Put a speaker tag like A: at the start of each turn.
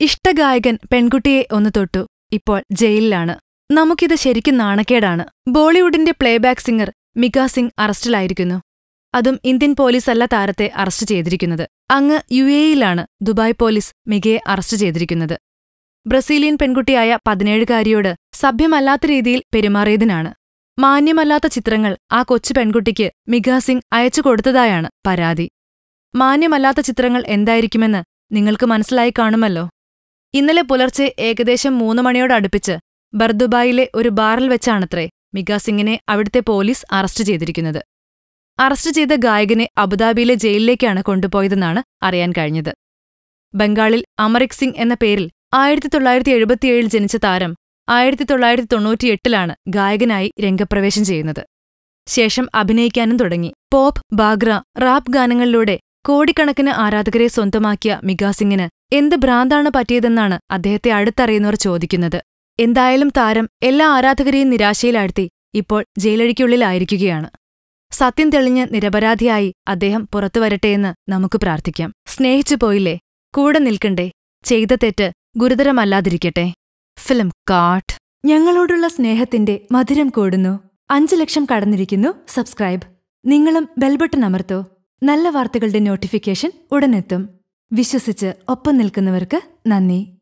A: ഇഷ്ടഗായകൻ പെൺകുട്ടിയെ ഒന്ന് തൊട്ടു. ഇപ്പോൾ ജയിലിലാണ്. നമുക്കിത് ശരിക്കും നാണക്കേടാണ്. ബോളിവുഡിന്റെ പ്ലേബാക്ക് സിംഗർ മിക സിംഗ് അറസ്റ്റിലായിരിക്കുന്നു. അതും ഇന്ത്യൻ പോലീസല്ല താരത്തെ അറസ്റ്റ് ചെയ്തിരിക്കുന്നത്. അങ്ങ് യു എയിലാണ് ദുബായ് പോലീസ് മികയെ അറസ്റ്റ് ചെയ്തിരിക്കുന്നത്. ബ്രസീലിയൻ പെൺകുട്ടിയായ പതിനേഴുകാരിയോട് സഭ്യമല്ലാത്ത രീതിയിൽ പെരുമാറിയതിനാണ്. മാന്യമല്ലാത്ത ചിത്രങ്ങൾ ആ കൊച്ചു പെൺകുട്ടിക്ക് മികാ സിംഗ് അയച്ചു കൊടുത്തതായാണ് പരാതി. മാന്യമല്ലാത്ത ചിത്രങ്ങൾ എന്തായിരിക്കുമെന്ന് നിങ്ങൾക്ക് മനസ്സിലായി കാണുമല്ലോ. ഇന്നലെ പുലർച്ചെ ഏകദേശം മൂന്ന് മണിയോടടുപ്പിച്ച് ബർദുബായിലെ ഒരു ബാറിൽ വെച്ചാണത്രേ മിക അവിടുത്തെ പോലീസ് അറസ്റ്റ് ചെയ്തിരിക്കുന്നത്. അറസ്റ്റ് ചെയ്ത ഗായകനെ അബുദാബിയിലെ ജയിലിലേക്കാണ് കൊണ്ടുപോയതെന്നാണ് അറിയാൻ കഴിഞ്ഞത്. ബംഗാളിൽ അമറിക് സിംഗ് എന്ന പേരിൽ ആയിരത്തി തൊള്ളായിരത്തി എഴുപത്തിയേഴിൽ ജനിച്ച താരം ആയിരത്തി തൊള്ളായിരത്തി തൊണ്ണൂറ്റിയെട്ടിലാണ് ഗായകനായി രംഗപ്രവേശം ചെയ്യുന്നത്. ശേഷം അഭിനയിക്കാനും തുടങ്ങി. പോപ്പ് ബാഗ്ര റാപ്പ് ഗാനങ്ങളിലൂടെ കോടിക്കണക്കിന് ആരാധകരെ സ്വന്തമാക്കിയ മിക എന്ത് ഭ്രാന്താണ് പറ്റിയതെന്നാണ് അദ്ദേഹത്തെ അടുത്തറിയുന്നവർ ചോദിക്കുന്നത്. എന്തായാലും താരം എല്ലാ ആരാധകരെയും നിരാശയിലാഴ്ത്തി ഇപ്പോൾ ജയിലഴിക്കുള്ളിലായിരിക്കുകയാണ്. സത്യം തെളിഞ്ഞ് നിരപരാധിയായി അദ്ദേഹം പുറത്തു വരട്ടെയെന്ന് നമുക്ക് പ്രാർത്ഥിക്കാം. സ്നേഹിച്ചു പോയില്ലേ? കൂടെ നിൽക്കണ്ടേ? ചെയ്ത തെറ്റ് ഗുരുതരമല്ലാതിരിക്കട്ടെ. ഫിലിം കാട്ട്. ഞങ്ങളോടുള്ള സ്നേഹത്തിന്റെ മധുരം കൂടുന്നു. അഞ്ചു ലക്ഷം കടന്നിരിക്കുന്നു. സബ്സ്ക്രൈബ്. നിങ്ങളും ബെൽബട്ടൺ അമർത്തോ. നല്ല വാർത്തകളുടെ നോട്ടിഫിക്കേഷൻ ഉടനെത്തും. വിശ്വസിച്ച് ഒപ്പം നിൽക്കുന്നവർക്ക് നന്ദി.